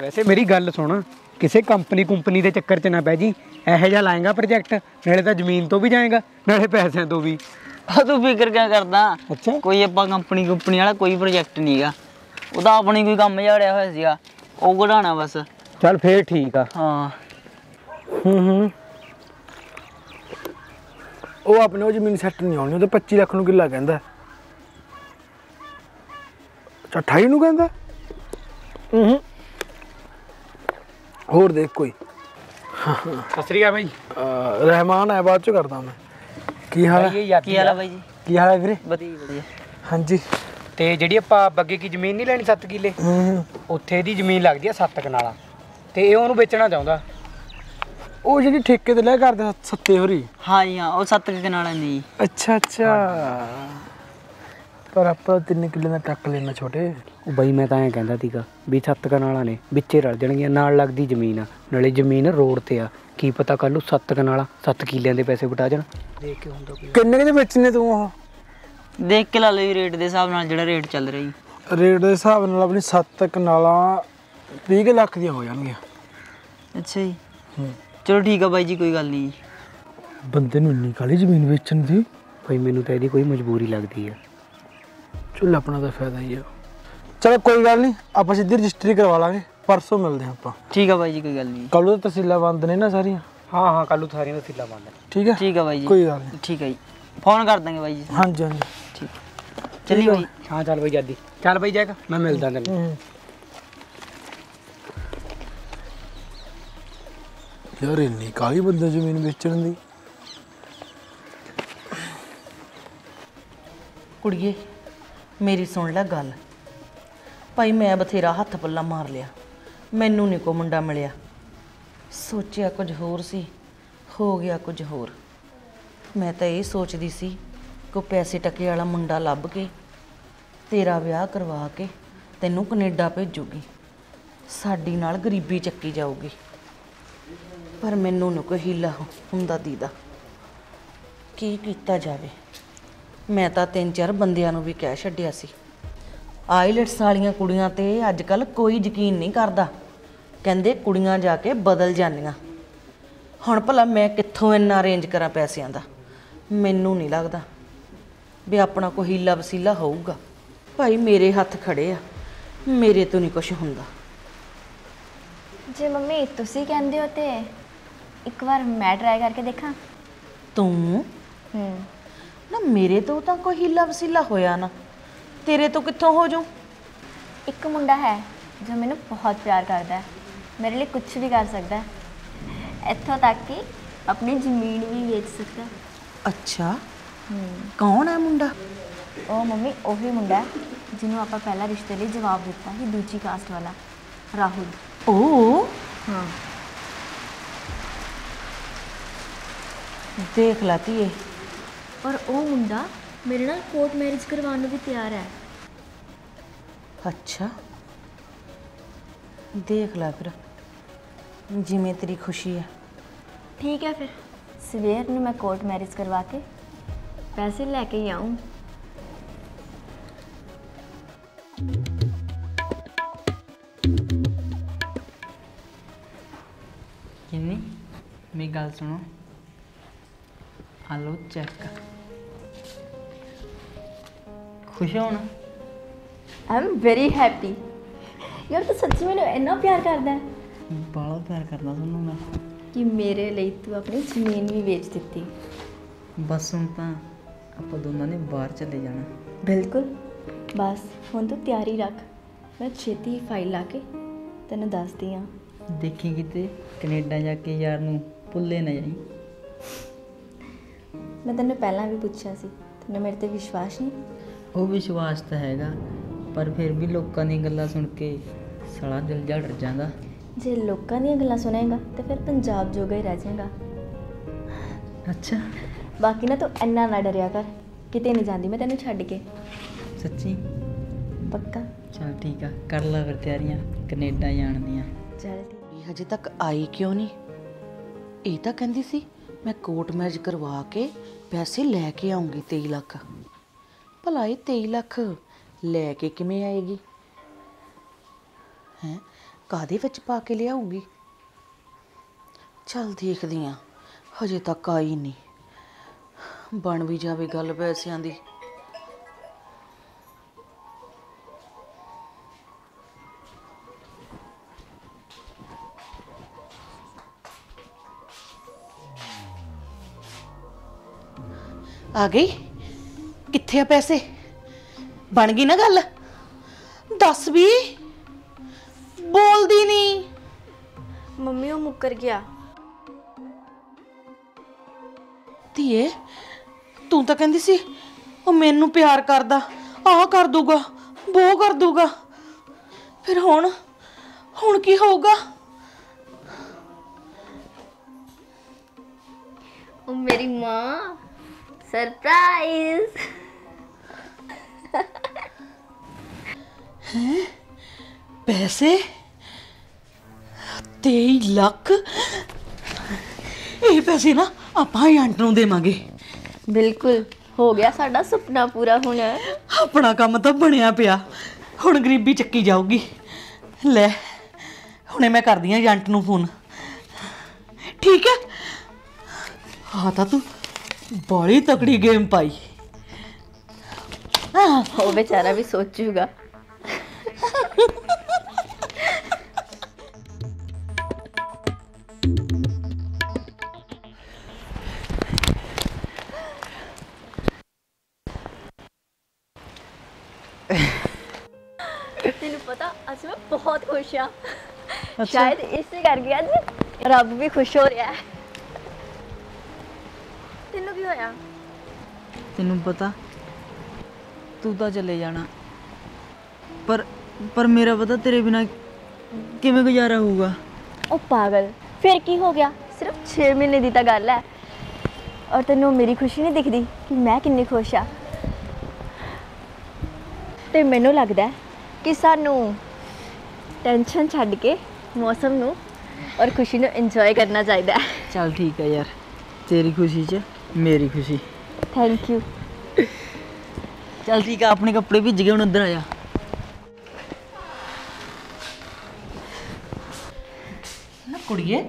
ਵੈਸੇ ਮੇਰੀ ਗੱਲ ਸੁਣ। ਕਿਸੇ ਕੰਪਨੀ ਕੁੰਪਨੀ ਦੇ ਚੱਕਰ 'ਚ ਨਾ ਪੈ ਜੀ ਇਹੋ ਜਿਹਾ ਲਾਏਗਾ ਪ੍ਰੋਜੈਕਟ ਨਾਲੇ ਤਾਂ ਜ਼ਮੀਨ ਤੋਂ ਵੀ ਜਾਏਗਾ ਨਾਲੇ ਪੈਸਿਆਂ ਤੋਂ ਵੀ। ਆ ਤੂੰ ਫਿਕਰ ਕਿਉਂ ਕਰਦਾ? ਅੱਛਾ। ਕੋਈ ਆਪਾਂ ਕੰਪਨੀ ਕੰਪਨੀ ਵਾਲਾ ਕੋਈ ਪ੍ਰੋਜੈਕਟ ਨਹੀਂਗਾ ਉਹਦਾ ਆਪਣੀ ਕੋਈ ਕੰਮ ਝਾੜਿਆ ਹੋਇਆ ਸੀਗਾ ਉਹ ਕਢਾਉਣਾ ਬਸ। ਚੱਲ ਫੇਰ ਠੀਕ ਆ। ਹਾਂ। ਹੂੰ ਹੂੰ। ਉਹ ਆਪਣੇ ਉਹ ਜ਼ਮੀਨ ਸੈੱਟ ਨਹੀਂ ਆਉਣੀ ਉਹ ਤਾਂ 25 ਲੱਖ ਨੂੰ ਕਿੱਲਾ ਕਹਿੰਦਾ। ਅੱਛਾ 28 ਨੂੰ ਕਹਿੰਦਾ? ਹੂੰ ਹੂੰ। ਹੋਰ ਦੇਖ ਕੋਈ। ਸਤਿ ਸ੍ਰੀ ਅਕਾਲ ਬਾਈ ਰਹਿਮਾਨ ਹੈ ਬਾਅਦ ਚ ਕਰਦਾ ਮੈਂ। ਕੀ ਹਾਲ ਹੈ? ਕੀ ਹਾਲ ਆ। ਬਾਈ ਜੀ? ਕੀ ਹਾਲ ਹੈ ਵੀਰੇ? ਵਧੀਆ ਵਧੀਆ। ਹਾਂਜੀ। ਤੇ ਜਿਹੜੀ ਆਪਾਂ ਬੱਗੇ ਕੀ ਜ਼ਮੀਨ ਨਹੀਂ ਲੈਣੀ 7 ਕਿੱਲੇ ਹੂੰ ਹੂੰ। ਉੱਥੇ ਦੀ ਜ਼ਮੀਨ ਲੱਗਦੀ ਆ 7 ਕਨਾਲਾਂ। ਤੇ ਇਹ ਉਹਨੂੰ ਵੇਚਣਾ ਚਾਹੁੰਦਾ। ਉਹ ਜਿਹੜੀ ਠੇਕੇ ਤੇ ਲੈ ਕਰਦੇ ਸੱਤੇ ਹੋਰੀ? ਹਾਂ ਜੀ ਹਾਂ ਉਹ ਸੱਤ ਕੁ ਕਨਾਲਾਂ ਦੀ। ਅੱਛਾ ਅੱਛਾ। ਪਰ ਆਪਾਂ ਤਿੰਨ ਕਿੱਲੇ ਦਾ ਟੱਕ ਲੈਣਾ ਛੋਟੇ। ਉਹ ਬਾਈ ਮੈਂ ਤਾਂ ਐਂ ਕਹਿੰਦਾ ਸੀਗਾ ਵੀ 7 ਕਨਾਲਾਂ ਨੇ ਵਿੱਚੇ ਰਲ ਜਾਣਗੀਆਂ ਨਾਲ ਲੱਗਦੀ ਜ਼ਮੀਨ ਆ। ਨਾਲੇ ਜ਼ਮੀਨ ਰੋਡ ਤੇ ਆ। ਕੀ ਪਤਾ ਕੱਲ ਨੂੰ 7 ਕਨਾਲਾਂ 7 ਕਿੱਲਿਆਂ ਦੇ ਪੈਸੇ ਵਟਾ ਜਾਣ। ਦੇਖ ਕੇ ਹੁੰਦਾ ਕੋਈ। ਕਿੰਨੇ ਕਿਤੇ ਵੇਚਣੇ ਤੂੰ ਉਹ? ਦੇਖ ਕੇ ਲਾ ਜੀ ਰੇਟ ਦੇ ਹਿਸਾਬ ਨਾਲ ਜਿਹੜਾ ਰੇਟ ਚੱਲ ਰਿਹਾ ਜੀ। ਰੇਟ ਦੇ ਹਿਸਾਬ ਨਾਲ ਆਪਣੀ 7 ਕਨਾਲਾਂ 20 ਕੁ ਲੱਖ ਦੀਆਂ ਹੋ ਜਾਣਗੀਆਂ। ਅੱਛਾ ਜੀ। ਹੂੰ। ਚਲੋ ਠੀਕ ਆ ਬਾਈ ਜੀ ਕੋਈ ਗੱਲ ਨਹੀਂ ਜੀ। ਬੰਦੇ ਨੂੰ ਇੰਨੀ ਕਾਲੀ ਜ਼ਮੀਨ ਵੇਚਣ ਦੀ? ਭਾਈ ਮੈਨੂੰ ਤਾਂ ਇਹਦੀ ਕੋਈ ਮਜਬੂਰੀ ਲੱਗਦੀ ਆ। ਚੁੱਲ ਆਪਣਾ ਤਾਂ ਫਾਇਦਾ ਹੀ ਆ। ਚਲੋ ਕੋਈ ਗੱਲ ਨਹੀਂ ਆਪਾਂ ਸਿੱਧੀ ਰਜਿਸਟਰੀ ਕਰਵਾ ਲਾਂਗੇ ਪਰਸੋਂ ਮਿਲਦੇ ਹਾਂ ਆਪਾਂ। ਠੀਕ ਆ ਬਾਈ ਜੀ ਕੋਈ ਗੱਲ ਨਹੀਂ। ਕੱਲ ਨੂੰ ਤਹਿਸੀਲਾਂ ਬੰਦ ਨੇ ਨਾ ਸਾਰੀਆਂ। ਹਾਂ ਹਾਂ ਕੱਲ ਨੂੰ ਸਾਰੀਆਂ ਦਾ ਸਿੱਲਾ ਬੰਦ ਠੀਕ ਹੈ? ਠੀਕ ਆ ਬਾਈ ਜੀ। ਕੋਈ ਗੱਲ ਨਹੀਂ। ਠੀਕ ਆ ਜੀ। ਫੋਨ ਕਰ ਦਾਂਗੇ ਬਾਈ ਜੀ। ਹਾਂਜੀ ਹਾਂਜੀ। ਠੀਕ। ਚੱਲੀ ਬਾਈ। ਹਾਂ ਚੱਲ ਬਾਈ ਜਾਦੀ। ਚੱਲ ਬਾਈ ਜੈਕ ਮੈਂ ਮਿਲਦਾ ਤੈਨੂੰ। ਹੂੰ। ਯਾਰ ਇੰਨੀ ਕਾਲੀ ਬੰਦੇ ਜ਼ਮੀਨ ਵੇਚਣ ਦੀ। ਕੁੜੀਏ। ਮੇਰੀ ਸੁਣ ਲੈ ਗੱਲ। ਭਾਈ ਮੈਂ ਬਥੇਰਾ ਹੱਥ ਪੱਲਾ ਮਾਰ ਲਿਆ। ਮੈਨੂੰ ਨਹੀਂ ਕੋ ਮੁੰਡਾ ਮਿਲਿਆ। ਸੋਚਿਆ ਕੁਝ ਹੋਰ ਸੀ, ਹੋ ਗਿਆ ਕੁਝ ਹੋਰ। ਮੈਂ ਤਾਂ ਇਹ ਸੋਚਦੀ ਸੀ ਕੋ ਪੈਸੇ ਟਕੇ ਵਾਲਾ ਮੁੰਡਾ ਲੱਭ ਕੇ, ਤੇਰਾ ਵਿਆਹ ਕਰਵਾ ਕੇ ਤੈਨੂੰ ਕੈਨੇਡਾ ਭੇਜੂਗੀ। ਸਾਡੀ ਨਾਲ ਗਰੀਬੀ ਚੱਕੀ ਜਾਊਗੀ। ਪਰ ਮੈਨੂੰ ਨੀ ਕੋਈ ਹੀਲਾ ਹੁੰਦਾ ਦੀਦਾ। ਕੀ ਕੀਤਾ ਜਾਵੇ? ਮੈਂ ਤਾਂ ਤਿੰਨ ਚਾਰ ਬੰਦਿਆਂ ਨੂੰ ਵੀ ਕਹਿ ਛੱਡਿਆ ਸੀ। ਆਈਲੈਟਸ ਵਾਲੀਆਂ ਕੁੜੀਆਂ ਤੇ ਅੱਜ ਕੱਲ ਕੋਈ ਯਕੀਨ ਨਹੀਂ ਕਰਦਾ। ਕਹਿੰਦੇ ਕੁੜੀਆਂ ਜਾ ਕੇ ਬਦਲ ਜਾਂਦੀਆਂ। ਹੁਣ ਭਲਾ ਮੈਂ ਕਿੱਥੋਂ ਇੰਨਾ ਅਰੇਂਜ ਕਰਾਂ ਪੈਸਿਆਂ ਦਾ? ਮੈਨੂੰ ਨਹੀਂ ਲੱਗਦਾ ਵੀ ਆਪਣਾ ਕੋਈ ਹੀਲਾ ਵਸੀਲਾ ਹੋਊਗਾ। ਭਾਈ ਮੇਰੇ ਹੱਥ ਖੜੇ ਆ। ਮੇਰੇ ਤੋਂ ਨਹੀਂ ਕੁਝ ਹੁੰਦਾ। ਜੇ ਮੰਮੀ ਤੁਸੀਂ ਕਹਿੰਦੇ ਹੋ ਤੇ ਇੱਕ ਵਾਰ ਮੈਂ ਟਰਾਈ ਕਰਕੇ ਦੇਖਾਂ। ਤੂੰ? ਹੂੰ। ਨਾ ਮੇਰੇ ਤੋਂ ਤਾਂ ਕੋਈ ਹੀਲਾ ਵਸੀਲਾ ਹੋਇਆ ਨਾ। ਤੇਰੇ ਤੋਂ ਕਿੱਥੋਂ ਹੋ ਜਾਊ? ਇੱਕ ਮੁੰਡਾ ਹੈ ਜੋ ਮੈਨੂੰ ਬਹੁਤ ਪਿਆਰ ਕਰਦਾ ਹੈ। ਮੇਰੇ ਲਈ ਕੁਝ ਵੀ ਕਰ ਸਕਦਾ ਹੈ। ਇੱਥੋਂ ਤੱਕ ਕਿ ਆਪਣੀ ਜ਼ਮੀਨ ਵੀ ਵੇਚ ਸਕਦਾ ਹੈ। ਅੱਛਾ। ਹੂੰ। ਕੌਣ ਹੈ ਮੁੰਡਾ? ਉਹ ਮੰਮੀ ਉਹੀ ਮੁੰਡਾ ਹੈ ਜਿਹਨੂੰ ਆਪਾਂ ਪਹਿਲਾਂ ਰਿਸ਼ਤੇ ਲਈ ਜਵਾਬ ਦਿੱਤਾ ਸੀ ਦੂਜੀ ਕਾਸਟ ਵਾਲਾ ਰਾਹੁਲ। ਓ। ਹਾਂ। ਦੇਖ ਲਾ ਧੀਏ। ਔਰ ਉਹ ਮੁੰਡਾ ਮੇਰੇ ਨਾਲ ਕੋਰਟ ਮੈਰਿਜ ਕਰਵਾਉਣ ਨੂੰ ਵੀ ਤਿਆਰ ਹੈ। ਅੱਛਾ। ਦੇਖ ਲੈ ਫਿਰ ਜਿਵੇਂ ਤੇਰੀ ਖੁਸ਼ੀ ਹੈ। ਠੀਕ ਹੈ ਫਿਰ। ਸਵੇਰ ਨੂੰ ਮੈਂ ਕੋਰਟ ਮੈਰਿਜ ਕਰਵਾ ਕੇ ਪੈਸੇ ਲੈ ਕੇ ਹੀ ਆऊं ਕਿੰਨੀ? ਮੇਰੀ ਗੱਲ ਸੁਣੋ। ਹਲੋ ਚੈੱਕ ਖੁਸ਼ ਹੋ ਨਾ ਆਈ ਐਮ ਵੈਰੀ ਹੈਪੀ ਯਾਰ ਤੂੰ ਸੱਚੀ ਮੈਨੂੰ ਇੰਨਾ ਪਿਆਰ ਕਰਦਾ ਹੈ। ਬਾਲਾ ਪਿਆਰ ਕਰਦਾ ਤੁਹਾਨੂੰ ਮੈਂ। ਕਿ ਮੇਰੇ ਲਈ ਤੂੰ ਆਪਣੀ ਜ਼ਮੀਨ ਵੀ ਵੇਚ ਦਿੱਤੀ। ਬਸ ਹੁਣ ਤਾਂ ਆਪਾਂ ਦੋਨਾਂ ਨੇ ਬਾਹਰ ਚਲੇ ਜਾਣਾ। ਬਿਲਕੁਲ। ਬਸ ਹੁਣ ਤੂੰ ਤਿਆਰੀ ਰੱਖ। ਮੈਂ ਛੇਤੀ ਹੀ ਫਾਈਲ ਲਾ ਕੇ ਤੈਨੂੰ ਦੱਸਦੀ ਹਾਂ। ਦੇਖੀ ਕਿਤੇ ਕੈਨੇਡਾ ਜਾ ਕੇ ਯਾਰ ਨੂੰ ਭੁੱਲੇ ਨਾ ਜਾਈ। ਮੈਂ ਤੈਨੂੰ ਪਹਿਲਾਂ ਵੀ ਪੁੱਛਿਆ ਸੀ। ਤੈਨੂੰ ਮੇਰੇ ਤੇ ਵਿਸ਼ਵਾਸ ਨਹੀਂ? ਉਹ ਵਿਸ਼ਵਾਸ ਤਾਂ ਹੈਗਾ ਪਰ ਫਿਰ ਵੀ ਲੋਕਾਂ ਦੀਆਂ ਗੱਲਾਂ ਸੁਣ ਕੇ ਸਾਲਾ ਦਿਲ ਜੜ ਜਾਂਦਾ। ਜੇ ਲੋਕਾਂ ਦੀਆਂ ਗੱਲਾਂ ਸੁਣੇਗਾ ਤੇ ਫਿਰ ਪੰਜਾਬ ਜੋਗਾ ਹੀ ਰਹਿ ਜਾਏਗਾ। ਅੱਛਾ। ਬਾਕੀ ਨਾ ਤੂੰ ਇੰਨਾ ਨਾ ਡਰਿਆ ਕਰ ਕਿਤੇ ਨਹੀਂ ਜਾਂਦੀ ਮੈਂ ਤੈਨੂੰ ਛੱਡ ਕੇ। ਸੱਚੀ? ਪੱਕਾ। ਚਲ ਠੀਕ ਆ ਕਰ ਲੈ ਫਿਰ ਤਿਆਰੀਆਂ ਕੈਨੇਡਾ ਜਾਣ ਦੀਆਂ। ਚੱਲ ਠੀਕ। ਇਹ ਹਜੇ ਤੱਕ ਆਈ ਕਿਉਂ ਨਹੀਂ? ਇਹ ਤਾਂ ਕਹਿੰਦੀ ਸੀ ਮੈਂ ਕੋਰਟ ਮੈਰਿਜ ਕਰਵਾ ਕੇ ਪੈਸੇ ਲੈ ਕੇ ਆਉਂਗੀ 23 ਲੱਖ। ਭਲਾ ਇਹ 23 ਲੱਖ ਲੈ ਕੇ ਕਿਵੇਂ ਆਏਗੀ? ਹੈ? ਕਾਦੇ ਵਿੱਚ ਪਾ ਕੇ ਲਿਆਊਗੀ? ਚੱਲ ਦੇਖਦੀ ਆ, ਹਜੇ ਤੱਕ ਆਈ ਨਹੀਂ ਬਣ ਵੀ ਜਾਵੇ ਗੱਲ ਪੈਸਿਆਂ ਦੀ। ਆ ਗਈ? ਕਿੱਥੇ ਆ ਪੈਸੇ? ਬਣ ਗਈ ਨਾ ਗੱਲ? ਦੱਸ ਵੀ। ਬੋਲਦੀ ਨਹੀਂ ਮੰਮੀ ਉਹ ਮੁੱਕਰ ਗਿਆ। ਧੀਏ ਤੂੰ ਤਾਂ ਕਹਿੰਦੀ ਸੀ ਉਹ ਮੈਨੂੰ ਪਿਆਰ ਕਰਦਾ ਆਹ ਕਰ ਦੂਗਾ ਉਹ ਕਰ ਦੂਗਾ ਫਿਰ ਹੁਣ ਹੁਣ ਕੀ ਹੋਊਗਾ? ਉਹ ਮੇਰੀ ਮਾਂ ਸਰਪ੍ਰਾਈਜ਼ ਪੈਸੇ 23 ਲੱਖ ਇਹ ਪੈਸੇ ਨਾ ਆਪਾਂ ਏਜੰਟ ਨੂੰ ਦੇਵਾਂਗੇ ਬਿਲਕੁਲ ਹੋ ਗਿਆ ਸਾਡਾ ਸੁਪਨਾ ਪੂਰਾ ਹੁਣ ਆਪਣਾ ਕੰਮ ਤਾਂ ਬਣਿਆ ਪਿਆ ਹੁਣ ਗਰੀਬੀ ਚੱਕੀ ਜਾਊਗੀ ਲੈ ਹੁਣੇ ਮੈਂ ਕਰਦੀ ਆ ਏਜੰਟ ਨੂੰ ਫੋਨ ਠੀਕ ਹੈ ਹਾਂ ਤਾਂ ਤੂੰ ਬੜੀ ਤਕੜੀ ਗੇਮ ਪਾਈ ਹਾਂ ਉਹ ਵਿਚਾਰਾ ਵੀ ਸੋਚੂਗਾ ਤੈਨੂੰ ਪਤਾ ਅੱਜ ਮੈਂ ਬਹੁਤ ਖੁਸ਼ ਆ ਸ਼ਾਇਦ ਇਸੇ ਕਰਕੇ ਅੱਜ ਰੱਬ ਵੀ ਖੁਸ਼ ਹੋ ਰਿਹਾ ਹੈ ਤੈਨੂੰ ਕੀ ਹੋਇਆ ਤੈਨੂੰ ਪਤਾ ਤੂੰ ਤਾਂ ਚਲੇ ਜਾਣਾ। ਪਰ ਪਰ ਮੇਰਾ ਪਤਾ ਤੇਰੇ ਬਿਨਾ ਕਿਵੇਂ ਗੁਜ਼ਾਰਾ ਹੋਊਗਾ? ਉਹ ਪਾਗਲ ਫਿਰ ਕੀ ਹੋ ਗਿਆ? ਸਿਰਫ 6 ਮਹੀਨੇ ਦੀ ਤਾਂ ਗੱਲ ਹੈ। ਔਰ ਤੈਨੂੰ ਮੇਰੀ ਖੁਸ਼ੀ ਨਹੀਂ ਦਿਖਦੀ ਕਿ ਮੈਂ ਕਿੰਨੀ ਖੁਸ਼ ਆ। ਤੇ ਮੈਨੂੰ ਲੱਗਦਾ ਕਿ ਸਾਨੂੰ ਟੈਨਸ਼ਨ ਛੱਡ ਕੇ ਮੌਸਮ ਨੂੰ ਔਰ ਖੁਸ਼ੀ ਨੂੰ ਇੰਜੋਏ ਕਰਨਾ ਚਾਹੀਦਾ ਹੈ। ਚੱਲ ਠੀਕ ਹੈ ਯਾਰ ਤੇਰੀ ਖੁਸ਼ੀ 'ਚ ਮੇਰੀ ਖੁਸ਼ੀ। ਥੈਂਕ ਯੂ ਚੱਲ ਠੀਕ ਆ ਆਪਣੇ ਕੱਪੜੇ ਭਿੱਜ ਗਏ ਹੁਣ ਉੱਧਰ ਆ ਜਾ। ਨਾ ਕੁੜੀਏ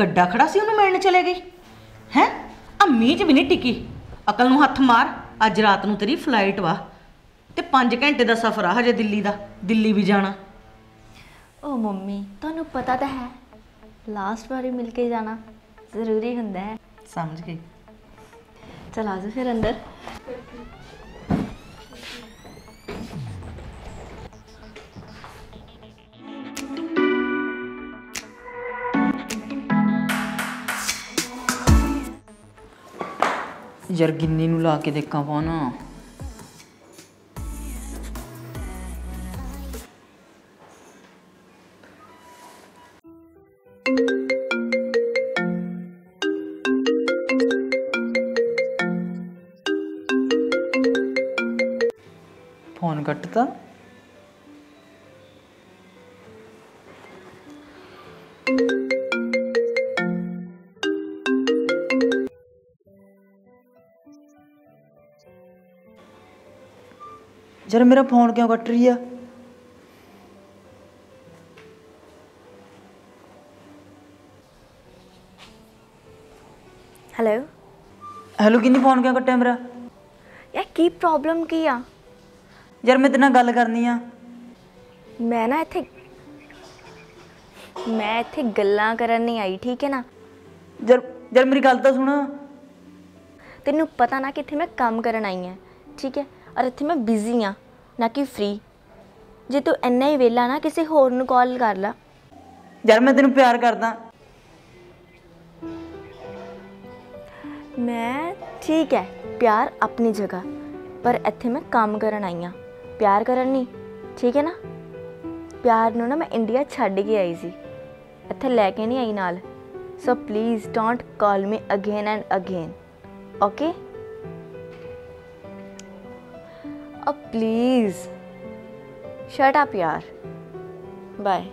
ਗੱਡਾ ਖੜਾ ਸੀ ਉਹਨੂੰ ਮਿਲਣ ਚਲੇ ਗਈ। ਹੈ? ਆ ਮੀਂਹ 'ਚ ਵੀ ਨਹੀਂ ਟਿਕੀ। ਅਕਲ ਨੂੰ ਹੱਥ ਮਾਰ ਅੱਜ ਰਾਤ ਨੂੰ ਤੇਰੀ ਫਲਾਈਟ ਵਾ। ਤੇ 5 ਘੰਟੇ ਦਾ ਸਫ਼ਰ ਆ ਹਜੇ ਦਿੱਲੀ ਦਾ ਦਿੱਲੀ ਵੀ ਜਾਣਾ। ਓ ਮੰਮੀ ਤੁਹਾਨੂੰ ਪਤਾ ਤਾਂ ਹੈ ਲਾਸਟ ਵਾਰੀ ਮਿਲ ਕੇ ਜਾਣਾ ਜ਼ਰੂਰੀ ਹੁੰਦਾ ਹੈ। ਸਮਝ ਗਈ। ਚਲ ਆ ਜਾ ਫਿਰ ਅੰਦਰ ਯਾਰ ਗਿੰਨੀ ਨੂੰ ਲਾ ਕੇ ਦੇਖਾਂ ਫੋਨ ਕੱਟਤਾ ਯਾਰ ਮੇਰਾ ਫੋਨ ਕਿਉਂ ਕੱਟ ਰਹੀ ਆ? ਹੈਲੋ ਹੈਲੋ ਕਿੰਨੀ ਫੋਨ ਕਿਉਂ ਕੱਟਿਆ ਮੇਰਾ? ਯਾਰ ਕੀ ਪ੍ਰੋਬਲਮ ਕੀ ਆ? ਯਾਰ ਮੈਂ ਤੇਰੇ ਨਾਲ ਗੱਲ ਕਰਨੀ ਆ। ਮੈਂ ਨਾ ਇੱਥੇ ਮੈਂ ਇੱਥੇ ਗੱਲਾਂ ਕਰਨ ਨਹੀਂ ਆਈ ਠੀਕ ਹੈ ਨਾ? ਯਾਰ ਯਾਰ ਮੇਰੀ ਗੱਲ ਤਾਂ ਸੁਣ। ਤੈਨੂੰ ਪਤਾ ਨਾ ਕਿ ਇੱਥੇ ਮੈਂ ਕੰਮ ਕਰਨ ਆਈ ਹਾਂ ਠੀਕ ਹੈ? ਔਰ ਇੱਥੇ ਮੈਂ ਬਿਜ਼ੀ ਆ ਨਾ ਕਿ ਫ੍ਰੀ ਜੇ ਤੂੰ ਇੰਨਾ ਹੀ ਵਿਹਲਾ ਨਾ ਕਿਸੇ ਹੋਰ ਨੂੰ ਕਾਲ ਕਰ ਲਾ। ਯਾਰ ਮੈਂ ਤੈਨੂੰ ਪਿਆਰ ਕਰਦਾ। ਮੈਂ ਠੀਕ ਹੈ ਪਿਆਰ ਆਪਣੀ ਜਗ੍ਹਾ ਪਰ ਇੱਥੇ ਮੈਂ ਕੰਮ ਕਰਨ ਆਈ ਹਾਂ। ਪਿਆਰ ਕਰਨ ਨਹੀਂ, ਠੀਕ ਹੈ ਨਾ? ਪਿਆਰ ਨੂੰ ਨਾ ਮੈਂ ਇੰਡੀਆ ਛੱਡ ਕੇ ਆਈ ਸੀ। ਇੱਥੇ ਲੈ ਕੇ ਨਹੀਂ ਆਈ ਨਾਲ। So please don't call me again and again okay uh please shut up ਯਾਰ ਬਾਏ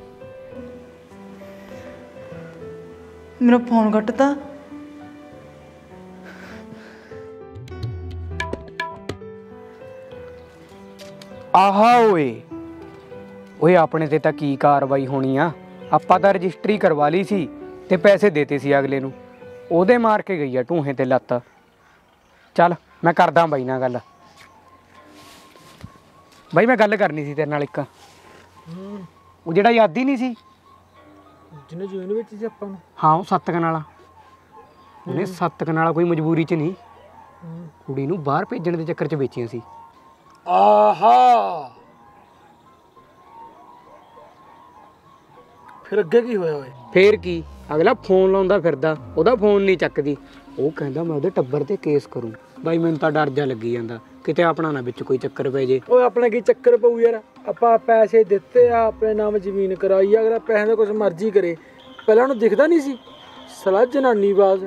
ਮੇਰਾ ਫੋਨ ਕੱਟਤਾ। ਆਹਾ ਓਏ। ਓਏ ਆਪਣੇ ਤੇ ਤਾਂ ਕੀ ਕਾਰਵਾਈ ਹੋਣੀ ਆ? ਆਪਾਂ ਤਾਂ ਰਜਿਸਟਰੀ ਕਰਵਾ ਲਈ ਸੀ ਤੇ ਪੈਸੇ ਦੇਤੇ ਸੀ ਅਗਲੇ ਨੂੰ। ਉਹਦੇ ਮਾਰ ਕੇ ਗਈ ਆ ਢੂਹੇ ਤੇ ਲੱਤ। ਚੱਲ ਮੈਂ ਕਰਦਾ ਬਾਈ ਨਾਲ ਗੱਲ। ਬਾਈ ਮੈਂ ਗੱਲ ਕਰਨੀ ਸੀ ਤੇਰੇ ਨਾਲ ਇੱਕ। ਉਹ ਜਿਹੜਾ ਯਾਦੀ ਨਹੀਂ ਸੀ? ਜਿਹਨੇ ਜੂਨ ਵਿੱਚ ਸੀ ਆਪਾਂ ਨੂੰ। ਹਾਂ ਉਹ ਸੱਤ ਕਨਾਲਾ। ਉਹਨੇ ਸੱਤ ਕਨਾਲਾ ਕੋਈ ਮਜਬੂਰੀ 'ਚ ਨਹੀਂ। ਕੁੜੀ ਨੂੰ ਬਾਹਰ ਭੇਜਣ ਦੇ ਚੱਕਰ 'ਚ ਵੇਚੀਆਂ ਸੀ। ਆਹਾ। ਫਿਰ ਅੱਗੇ ਕੀ ਹੋਇਆ ਓਏ? ਫੇਰ ਕੀ? ਅਗਲਾ ਫੋਨ ਲਾਉਂਦਾ ਫਿਰਦਾ ਉਹਦਾ ਫੋਨ ਨਹੀਂ ਚੱਕਦੀ। ਉਹ ਕਹਿੰਦਾ ਮੈਂ ਉਹਦੇ ਟੱਬਰ ਤੇ ਕੇਸ ਕਰੂੰ। ਬਾਈ ਮੈਨੂੰ ਤਾਂ ਡਰ ਜਾ ਲੱਗੀ ਜਾਂਦਾ। ਕਿਤੇ ਆਪਣਾ ਨਾ ਵਿੱਚ ਕੋਈ ਚੱਕਰ ਪੈ ਜੇ। ਓਏ ਆਪਣੇ ਕੀ ਚੱਕਰ ਪਊ ਯਾਰ? ਆਪਾਂ ਪੈਸੇ ਦਿੱਤੇ ਆ ਆਪਣੇ ਨਾਮ ਜ਼ਮੀਨ ਕਰਾਈ ਆ। ਅਗਲਾ ਪੈਸੇ ਦਾ ਕੁਝ ਮਰਜ਼ੀ ਕਰੇ। ਪਹਿਲਾਂ ਉਹਨੂੰ ਦਿਖਦਾ ਨਹੀਂ ਸੀ। ਸਲਾ ਜਨਾਨੀ ਬਾਜ਼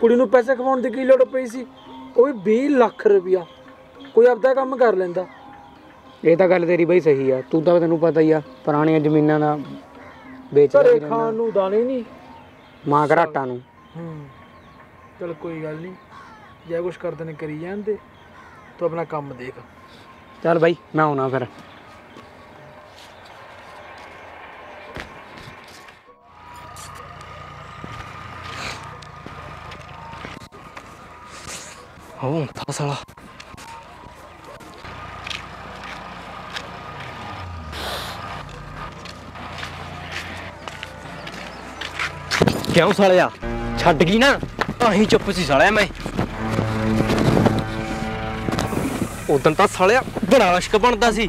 ਕੁੜੀ ਨੂੰ ਪੈਸੇ ਖਵਾਉਣ ਦੀ ਕੀ ਲੋੜ ਪਈ ਸੀ? ਉਹ ਵੀ 20 ਲੱਖ ਰੁਪਇਆ। ਕੋਈ ਆਪਦਾ ਕੰਮ ਕਰ ਲੈਂਦਾ। ਇਹ ਤਾਂ ਗੱਲ ਤੇਰੀ ਬਈ ਸਹੀ ਆ। ਤੂੰ ਤਾਂ ਤੈਨੂੰ ਪਤਾ ਹੀ ਆ ਪੁਰਾਣੀਆਂ ਜ਼ਮੀਨਾਂ ਦਾ ਵੇਚਦਾ ਘਰੇ ਵੀ ਖਾਣ ਨੂੰ ਦਾਣੇ ਨਹੀਂ ਮਾਂ ਘਰਾਟਾਂ ਨੂੰ। ਹੂੰ ਚਲ ਕੋਈ ਗੱਲ ਨਹੀਂ ਜੇ ਕੁਛ ਕਰਦੇ ਨੇ ਕਰੀ ਜਾਂਦੇ ਤੂੰ ਆਪਣਾ ਕੰਮ ਦੇਖ। ਚੱਲ ਬਾਈ ਮੈਂ ਆਉਣਾ ਫਿਰ। ਉਹ ਤਾਂ ਕਿਉਂ ਸਾਲਿਆ। ਛੱਡ ਗਈ ਨਾ ਤਾਂ ਹੀ ਚੁੱਪ ਸੀ ਸਾਲਿਆ ਮੈਂ। ਉਦੋਂ ਤਾਂ ਸਾਲਿਆ ਬੜਾ ਆਸ਼ਕ ਬਣਦਾ ਸੀ।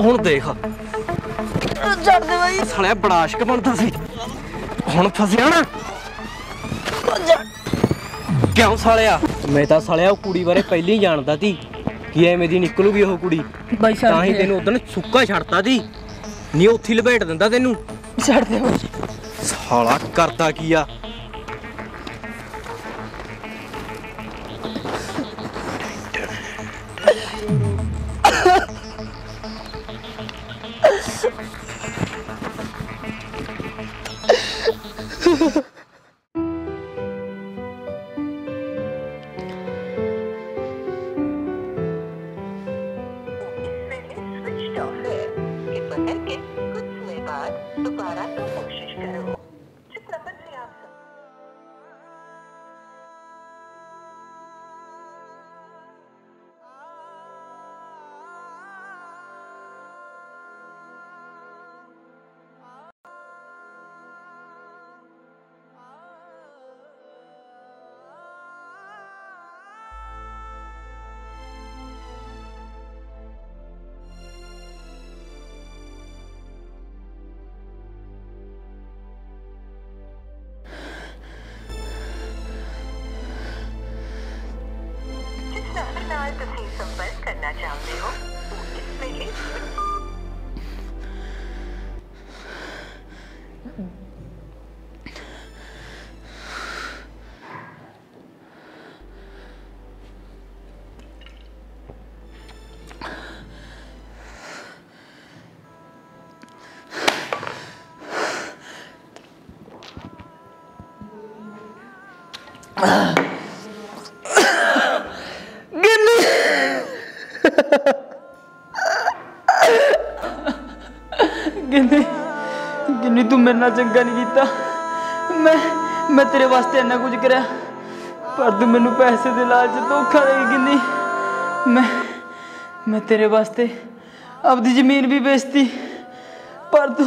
ਹੁਣ ਦੇਖ। ਛੱਡ ਦੇ ਬਾਈ। ਸਾਲਿਆ ਬੜਾ ਆਸ਼ਕ ਬਣਦਾ ਸੀ। ਹੁਣ ਫਸਿਆ ਨਾ। ਕਿਉਂ ਸਾਲਿਆ? ਮੈਂ ਤਾਂ ਸਾਲਿਆ ਉਹ ਕੁੜੀ ਬਾਰੇ ਪਹਿਲਾਂ ਹੀ ਜਾਣਦਾ ਸੀ। ਕਿ ਐਵੇਂ ਦੀ ਨਿਕਲੂਗੀ ਉਹ ਕੁੜੀ। ਬਾਈ ਤਾਂ ਹੀ ਤੈਨੂੰ ਉਦੋਂ ਸੁੱਕਾ ਛੱਡਤਾ ਸੀ। ਨਹੀਂ ਉੱਥੇ ਲਪੇਟ ਦਿੰਦਾ ਤੈਨੂੰ। ਛੱਡ ਦੇ ਬਾਈ। ਸਾਲਾ ਕਰਦਾ ਕੀ ਆ? ਤੁਸੀਂ ਸੰਪਰਕ ਕਰਨਾ ਚਾਹੁੰਦੇ ਹੋ ਉਹ ਇਸ ਵੇਲੇ ਗਿੰਨੀ ਨਾਲ ਚੰਗਾ ਨਹੀਂ ਕੀਤਾ। ਮੈਂ ਮੈਂ ਤੇਰੇ ਵਾਸਤੇ ਇੰਨਾ ਕੁਝ ਕਰਿਆ। ਪਰ ਤੂੰ ਮੈਨੂੰ ਪੈਸੇ ਦੇ ਲਾਲਚ ਧੋਖਾ ਦੇ ਗਈ ਮੈਂ ਮੈਂ ਤੇਰੇ ਵਾਸਤੇ ਆਪਦੀ ਜ਼ਮੀਨ ਵੀ ਵੇਚਤੀ। ਪਰ ਤੂੰ,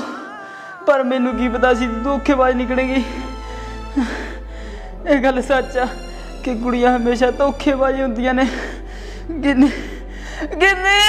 ਪਰ ਮੈਨੂੰ ਕੀ ਪਤਾ ਸੀ ਤੂੰ ਧੋਖੇਬਾਜ਼ ਨਿਕਲੇਗੀ। ਇਹ ਗੱਲ ਸੱਚ ਆ ਕਿ ਕੁੜੀਆਂ ਹਮੇਸ਼ਾ ਧੋਖੇਬਾਜ਼ ਹੁੰਦੀਆਂ ਨੇ। ਗਿੰਨੀ ਗਿੰਨੀ!